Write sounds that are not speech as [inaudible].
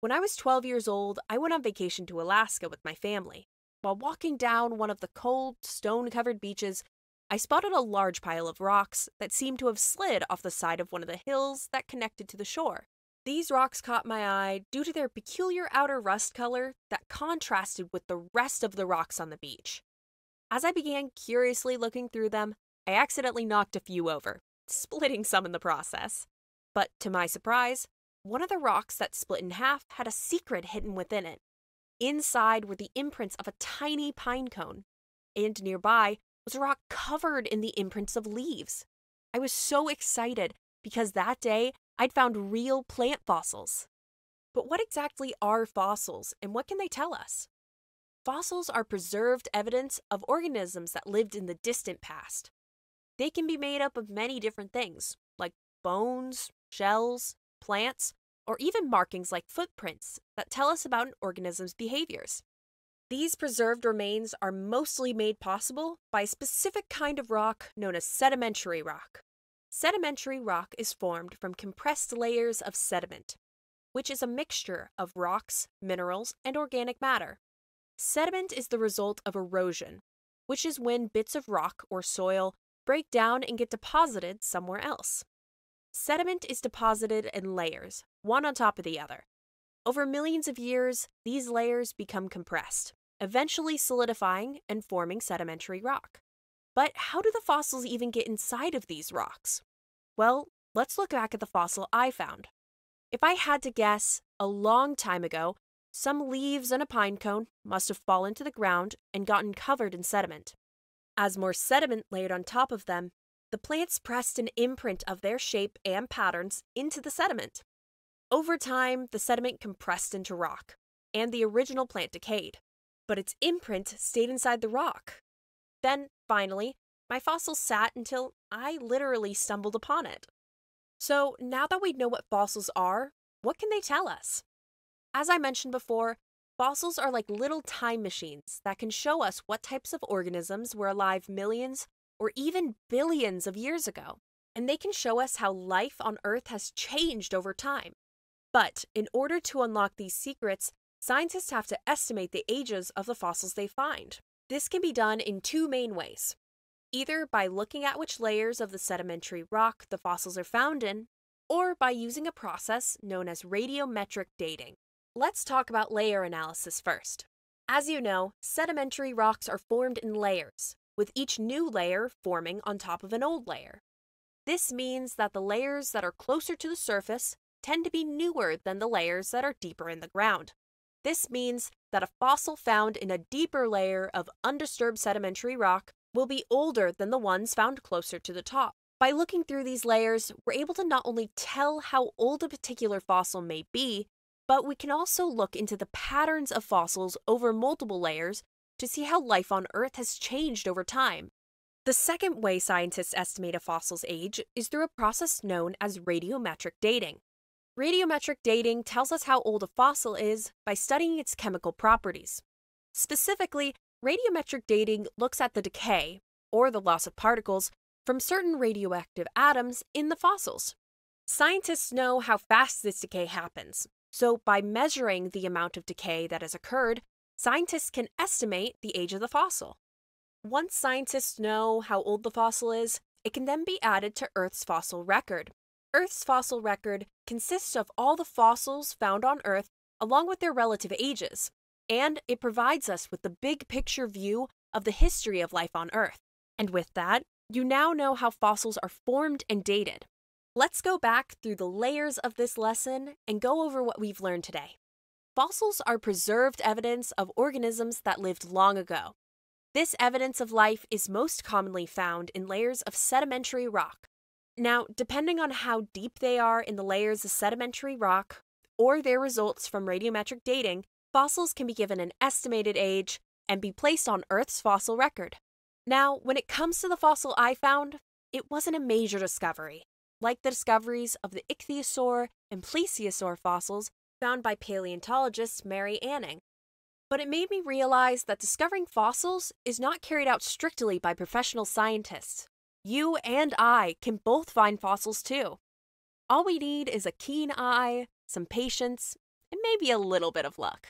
When I was 12 years old, I went on vacation to Alaska with my family. While walking down one of the cold, stone covered beaches, I spotted a large pile of rocks that seemed to have slid off the side of one of the hills that connected to the shore. These rocks caught my eye due to their peculiar outer rust color that contrasted with the rest of the rocks on the beach. As I began curiously looking through them, I accidentally knocked a few over, [laughs] splitting some in the process. But to my surprise, one of the rocks that split in half had a secret hidden within it. Inside were the imprints of a tiny pine cone, and nearby was a rock covered in the imprints of leaves. I was so excited because that day I'd found real plant fossils. But what exactly are fossils and what can they tell us? Fossils are preserved evidence of organisms that lived in the distant past. They can be made up of many different things, like bones, shells, plants, or even markings like footprints that tell us about an organism's behaviors. These preserved remains are mostly made possible by a specific kind of rock known as sedimentary rock. Sedimentary rock is formed from compressed layers of sediment, which is a mixture of rocks, minerals, and organic matter. Sediment is the result of erosion, which is when bits of rock or soil break down and get deposited somewhere else. Sediment is deposited in layers, one on top of the other. Over millions of years, these layers become compressed, eventually solidifying and forming sedimentary rock. But how do the fossils even get inside of these rocks? Well, let's look back at the fossil I found. If I had to guess, a long time ago, some leaves and a pine cone must have fallen to the ground and gotten covered in sediment. As more sediment layered on top of them, the plants pressed an imprint of their shape and patterns into the sediment. Over time, the sediment compressed into rock, and the original plant decayed, but its imprint stayed inside the rock. Then, finally, my fossil sat until I literally stumbled upon it. So, now that we know what fossils are, what can they tell us? As I mentioned before, fossils are like little time machines that can show us what types of organisms were alive millions or even billions of years ago, and they can show us how life on Earth has changed over time. But in order to unlock these secrets, scientists have to estimate the ages of the fossils they find. This can be done in two main ways either by looking at which layers of the sedimentary rock the fossils are found in, or by using a process known as radiometric dating. Let's talk about layer analysis first. As you know, sedimentary rocks are formed in layers, with each new layer forming on top of an old layer. This means that the layers that are closer to the surface tend to be newer than the layers that are deeper in the ground. This means that a fossil found in a deeper layer of undisturbed sedimentary rock will be older than the ones found closer to the top. By looking through these layers, we're able to not only tell how old a particular fossil may be, but we can also look into the patterns of fossils over multiple layers to see how life on Earth has changed over time. The second way scientists estimate a fossil's age is through a process known as radiometric dating. Radiometric dating tells us how old a fossil is by studying its chemical properties. Specifically, radiometric dating looks at the decay, or the loss of particles, from certain radioactive atoms in the fossils. Scientists know how fast this decay happens, so by measuring the amount of decay that has occurred, scientists can estimate the age of the fossil. Once scientists know how old the fossil is, it can then be added to Earth's fossil record. Earth's fossil record consists of all the fossils found on Earth along with their relative ages, and it provides us with the big picture view of the history of life on Earth. And with that, you now know how fossils are formed and dated. Let's go back through the layers of this lesson and go over what we've learned today. Fossils are preserved evidence of organisms that lived long ago. This evidence of life is most commonly found in layers of sedimentary rock. Now, depending on how deep they are in the layers of sedimentary rock or their results from radiometric dating, fossils can be given an estimated age and be placed on Earth's fossil record. Now, when it comes to the fossil I found, it wasn't a major discovery. Like the discoveries of the ichthyosaur and plesiosaur fossils, found by paleontologist Mary Anning. But it made me realize that discovering fossils is not carried out strictly by professional scientists. You and I can both find fossils too. All we need is a keen eye, some patience, and maybe a little bit of luck.